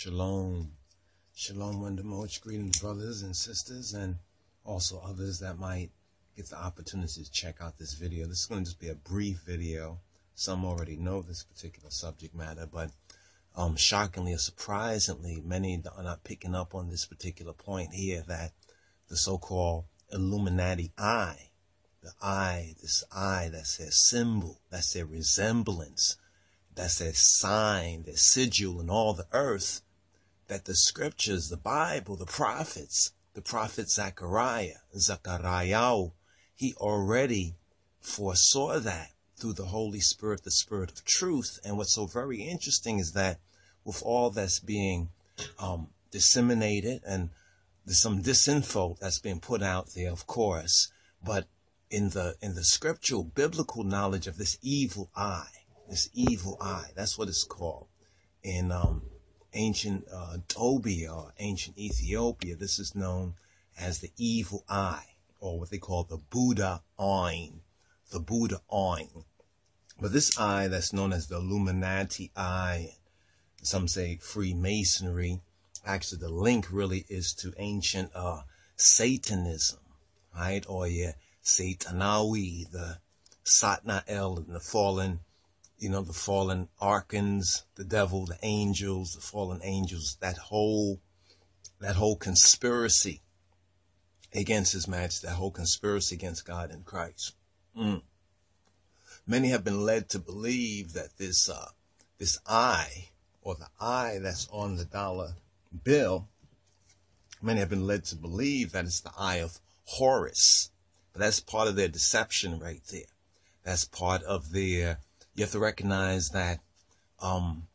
Shalom. Shalom much greetings, brothers and sisters, and also others that might get the opportunity to check out this video. This is going to just be a brief video. Some already know this particular subject matter, but um, shockingly or surprisingly, many are not picking up on this particular point here that the so-called Illuminati eye, the eye, this eye that's their symbol, that's their resemblance, that's their sign, their sigil in all the earth, that the scriptures, the Bible, the prophets, the prophet Zechariah, Zechariah, he already foresaw that through the Holy Spirit, the Spirit of truth. And what's so very interesting is that with all that's being um, disseminated and there's some disinfo that's being put out there, of course, but in the in the scriptural biblical knowledge of this evil eye, this evil eye, that's what it's called. In um, ancient uh, Tobia or ancient Ethiopia, this is known as the evil eye, or what they call the Buddha Ain, the Buddha Ain. But this eye that's known as the Illuminati eye, some say Freemasonry, actually the link really is to ancient uh, Satanism, right? Or yeah, Satanawi, the Satnael and the fallen you know, the fallen archons, the devil, the angels, the fallen angels, that whole, that whole conspiracy against his majesty, that whole conspiracy against God and Christ. Mm. Many have been led to believe that this, uh, this eye or the eye that's on the dollar bill, many have been led to believe that it's the eye of Horus. But that's part of their deception right there. That's part of their you have to recognize that um,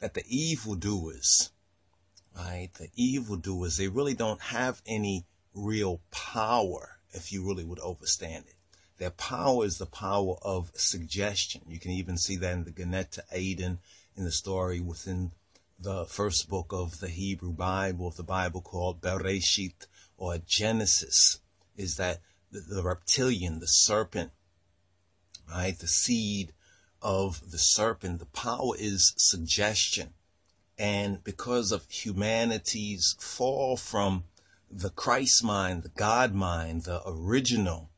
that the evildoers, right, the evildoers, they really don't have any real power if you really would understand it. Their power is the power of suggestion. You can even see that in the Ganetta Aden in the story within the first book of the Hebrew Bible, of the Bible called Bereshit or Genesis, is that the reptilian, the serpent, right? The seed of the serpent, the power is suggestion. And because of humanity's fall from the Christ mind, the God mind, the original,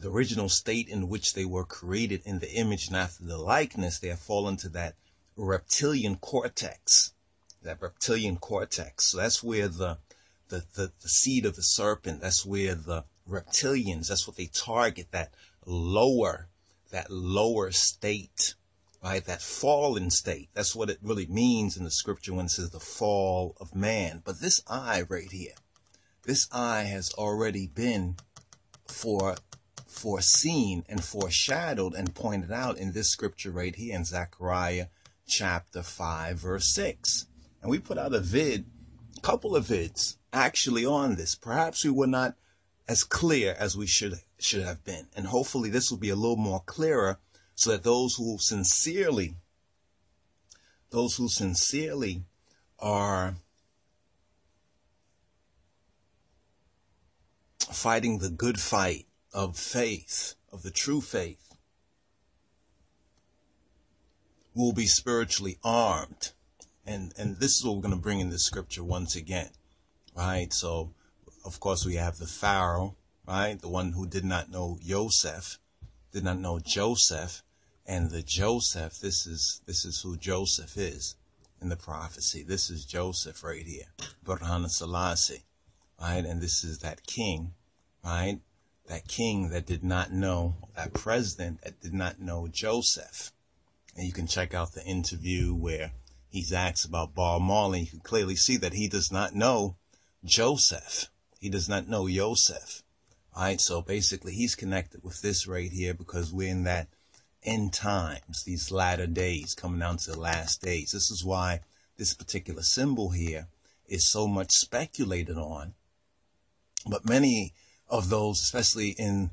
the original state in which they were created in the image and after the likeness, they have fallen to that reptilian cortex, that reptilian cortex. So that's where the, the, the, the seed of the serpent, that's where the reptilians, that's what they target, that lower that lower state, right? That fallen state. That's what it really means in the scripture when it says the fall of man. But this eye right here, this eye has already been for foreseen and foreshadowed and pointed out in this scripture right here in Zechariah chapter 5 verse 6. And we put out a vid, a couple of vids actually on this. Perhaps we were not as clear as we should should have been. And hopefully this will be a little more clearer so that those who sincerely those who sincerely are fighting the good fight of faith, of the true faith, will be spiritually armed. And and this is what we're going to bring in the scripture once again. Right? So of course, we have the Pharaoh, right? The one who did not know Joseph, did not know Joseph, and the Joseph. This is this is who Joseph is in the prophecy. This is Joseph right here, Berhane Selassie, right? And this is that king, right? That king that did not know, that president that did not know Joseph. And you can check out the interview where he's asked about Bob Marley. You can clearly see that he does not know Joseph. He does not know Yosef. All right. So basically he's connected with this right here because we're in that end times, these latter days coming down to the last days. This is why this particular symbol here is so much speculated on. But many of those, especially in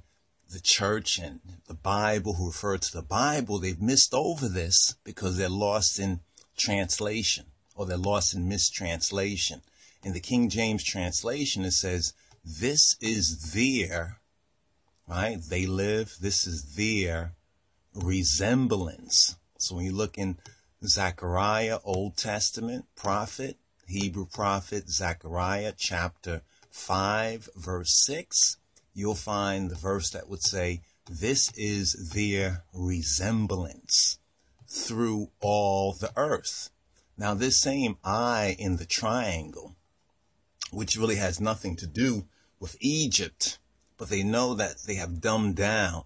the church and the Bible who refer to the Bible, they've missed over this because they're lost in translation or they're lost in mistranslation in the King James translation, it says, this is their, right? They live, this is their resemblance. So when you look in Zechariah, Old Testament prophet, Hebrew prophet, Zechariah chapter 5, verse 6, you'll find the verse that would say, This is their resemblance through all the earth. Now, this same eye in the triangle, which really has nothing to do with Egypt, but they know that they have dumbed down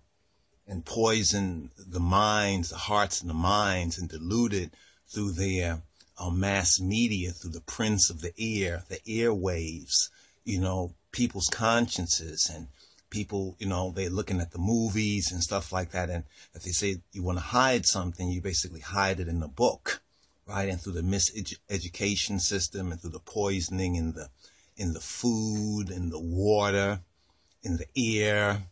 and poisoned the minds, the hearts and the minds, and diluted through their uh, mass media, through the prince of the ear, the airwaves, you know, people's consciences and people, you know, they're looking at the movies and stuff like that. And if they say you want to hide something, you basically hide it in the book, right? And through the miseducation system and through the poisoning and the, in the food, in the water, in the air,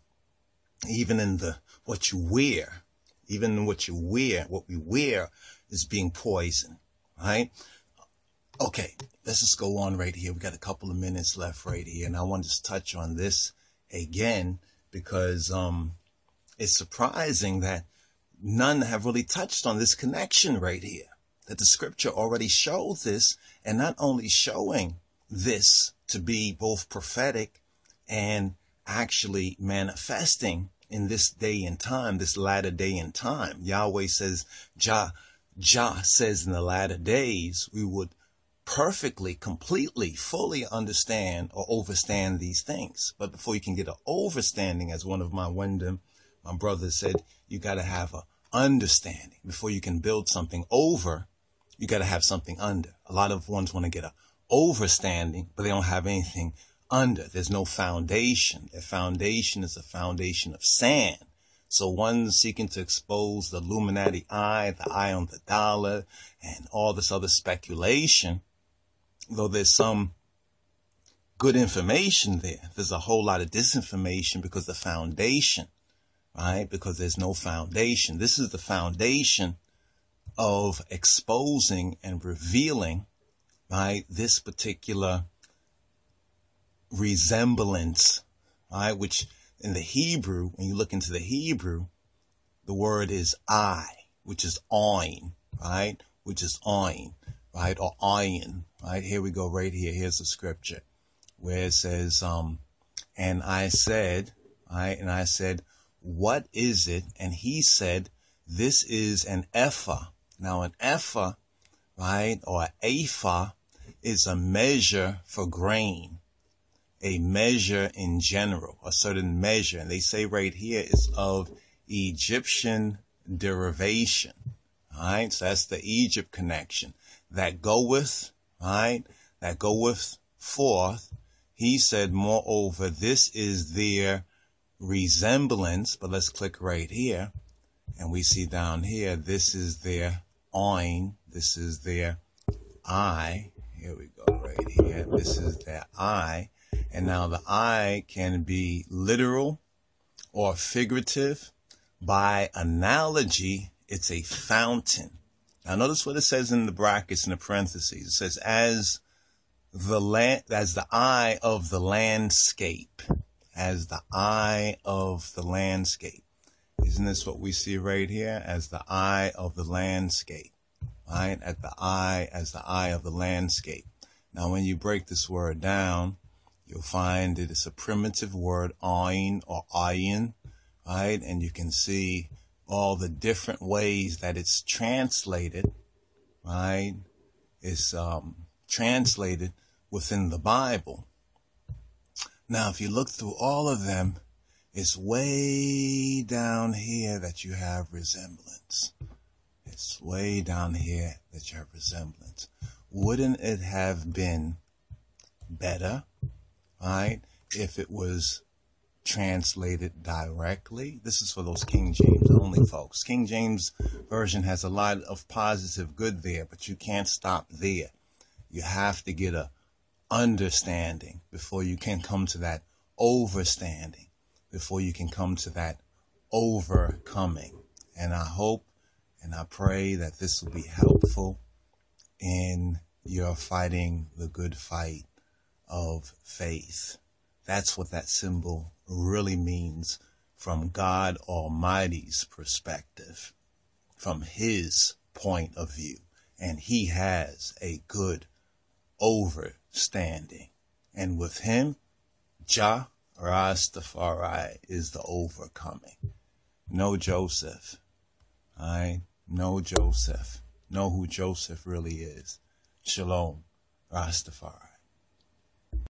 even in the, what you wear, even what you wear, what we wear is being poisoned, right? Okay, let's just go on right here. We got a couple of minutes left right here, and I want to touch on this again because um, it's surprising that none have really touched on this connection right here. That the scripture already showed this, and not only showing this to be both prophetic and actually manifesting in this day and time, this latter day and time. Yahweh says, Jah, Jah says in the latter days, we would perfectly, completely, fully understand or overstand these things. But before you can get an overstanding, as one of my Wyndham, my brothers said, you got to have a understanding. Before you can build something over, you got to have something under. A lot of ones want to get a overstanding, but they don't have anything under. There's no foundation. Their foundation is a foundation of sand. So one seeking to expose the Illuminati eye, the eye on the dollar, and all this other speculation, though there's some good information there, there's a whole lot of disinformation because the foundation, right? Because there's no foundation. This is the foundation of exposing and revealing, right, this particular resemblance, right? Which in the Hebrew, when you look into the Hebrew, the word is I, which is oin, right? Which is oin, right? Or iron, right? Here we go, right here. Here's the scripture where it says, um, and I said, right? And I said, what is it? And he said, this is an ephah. Now an ephah, right? Or ephah is a measure for grain a measure in general, a certain measure. And they say right here is of Egyptian derivation. All right. So that's the Egypt connection that goeth, right? That goeth forth. He said, moreover, this is their resemblance. But let's click right here. And we see down here, this is their oin. This is their eye. Here we go right here. This is their eye. And now the eye can be literal or figurative. By analogy, it's a fountain. Now notice what it says in the brackets and the parentheses. It says, as the land, as the eye of the landscape, as the eye of the landscape. Isn't this what we see right here? As the eye of the landscape, right? At the eye, as the eye of the landscape. Now, when you break this word down, You'll find that it is a primitive word, ayin or ayin, right? And you can see all the different ways that it's translated, right? It's um, translated within the Bible. Now, if you look through all of them, it's way down here that you have resemblance. It's way down here that you have resemblance. Wouldn't it have been better right? If it was translated directly. This is for those King James only folks. King James version has a lot of positive good there, but you can't stop there. You have to get a understanding before you can come to that overstanding, before you can come to that overcoming. And I hope and I pray that this will be helpful in your fighting the good fight of faith. That's what that symbol really means from God Almighty's perspective, from His point of view. And he has a good overstanding. And with him, Jah Rastafari is the overcoming. No Joseph. I know Joseph. Know who Joseph really is. Shalom Rastafari.